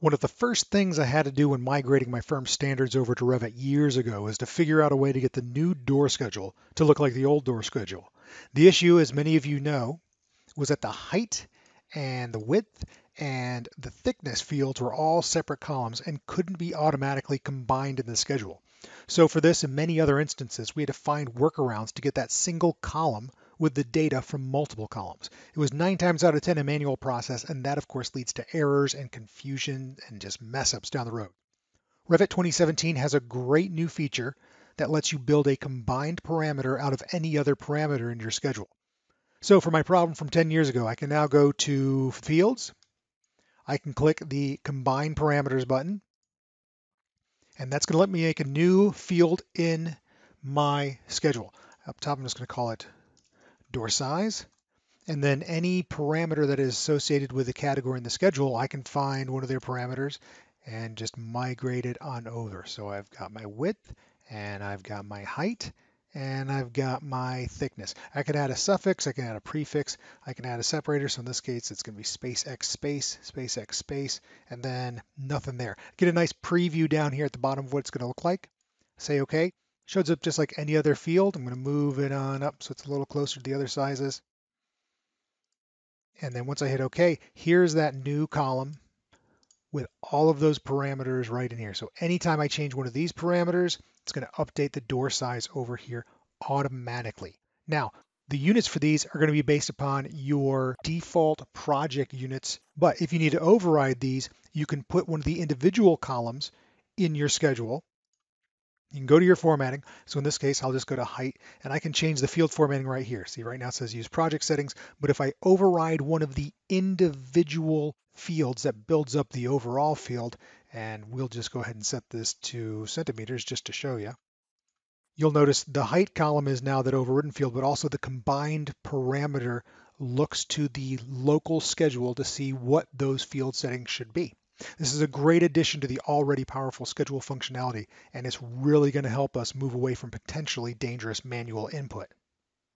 One of the first things I had to do when migrating my firm's standards over to Revit years ago was to figure out a way to get the new door schedule to look like the old door schedule. The issue, as many of you know, was that the height and the width and the thickness fields were all separate columns and couldn't be automatically combined in the schedule. So for this and many other instances, we had to find workarounds to get that single column with the data from multiple columns. It was nine times out of 10 a manual process, and that of course leads to errors and confusion and just mess ups down the road. Revit 2017 has a great new feature that lets you build a combined parameter out of any other parameter in your schedule. So for my problem from 10 years ago, I can now go to Fields. I can click the Combine Parameters button, and that's going to let me make a new field in my schedule. Up top, I'm just going to call it door size, and then any parameter that is associated with the category in the schedule, I can find one of their parameters and just migrate it on over. So I've got my width and I've got my height and I've got my thickness. I can add a suffix, I can add a prefix, I can add a separator. So in this case, it's going to be space X space, space X space, and then nothing there. Get a nice preview down here at the bottom of what it's going to look like. Say OK. Shows up just like any other field. I'm going to move it on up so it's a little closer to the other sizes. And then once I hit OK, here's that new column with all of those parameters right in here. So anytime I change one of these parameters, it's going to update the door size over here automatically. Now, the units for these are going to be based upon your default project units, but if you need to override these, you can put one of the individual columns in your schedule you can go to your formatting. So in this case, I'll just go to height and I can change the field formatting right here. See, right now it says use project settings, but if I override one of the individual fields that builds up the overall field, and we'll just go ahead and set this to centimeters just to show you. You'll notice the height column is now that overridden field, but also the combined parameter looks to the local schedule to see what those field settings should be. This is a great addition to the already powerful schedule functionality, and it's really going to help us move away from potentially dangerous manual input.